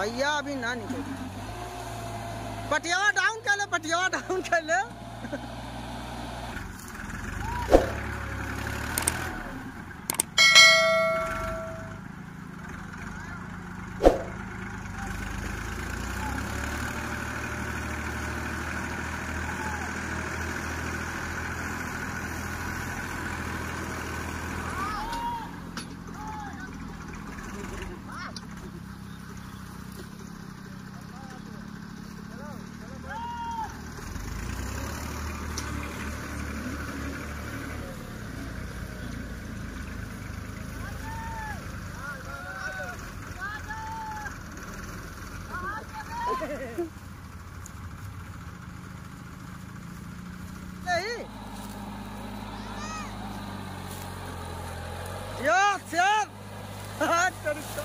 भैया अभी ना निकल। पटियावा डाउन कर ले पटियावा डाउन कर ले नहीं हाँ, तेरी तो-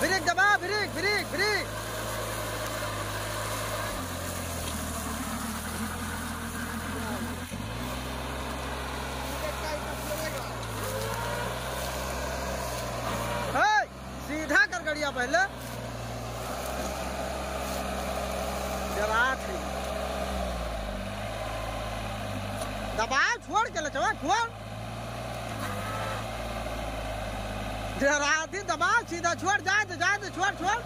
ब्रेक दबा ब्रेक ब्रेक ब्रेक। सीधा कर गड़िया पहले। जरा थी दबाव छोड़ के लचवा छोड़। जरा थी दबाव सीधा छोड़ जाए तो जाए तो छोड़ छोड़।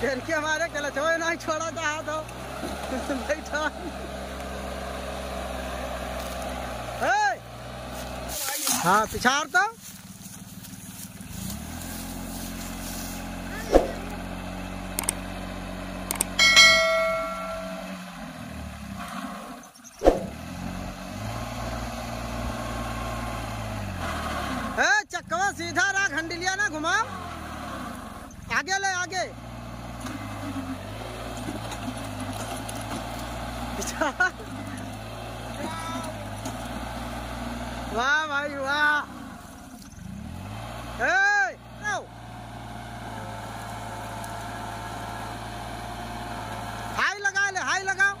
फिर के हमारे लचवा नहीं छोड़ा था तो बैठा हाँ पिछाड़ तो ए चक्कवा सीधा रहा खंडिलिया ना घुमा आगे ले, आगे। वाह भाई, वाह। हाई लगा ले, हाई लगाओ।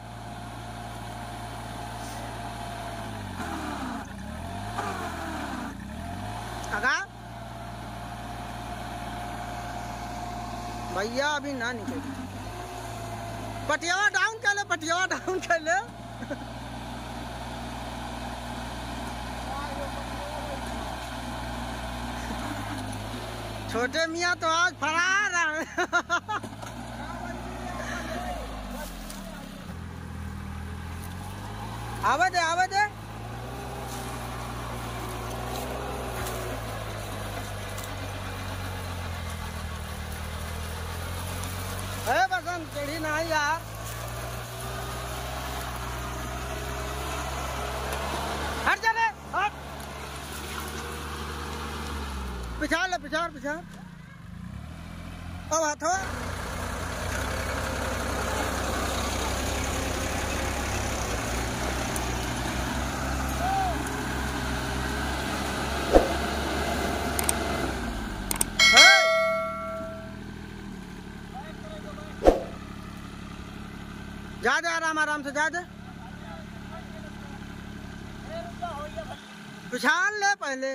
लगा भैया अभी ना निकल। पटियावा डाउन कर ले पटियावा डाउन कर ले। छोटे मियाँ तो आज फरार है। आवे दे आवे दे। है बसंत चढ़ी ना यार। हट जा हट। पिछाड़ ले पिछाड़ पिछाड़ अब हाथों। जा दे आराम आराम से जा दे पिछाड़ ले पहले।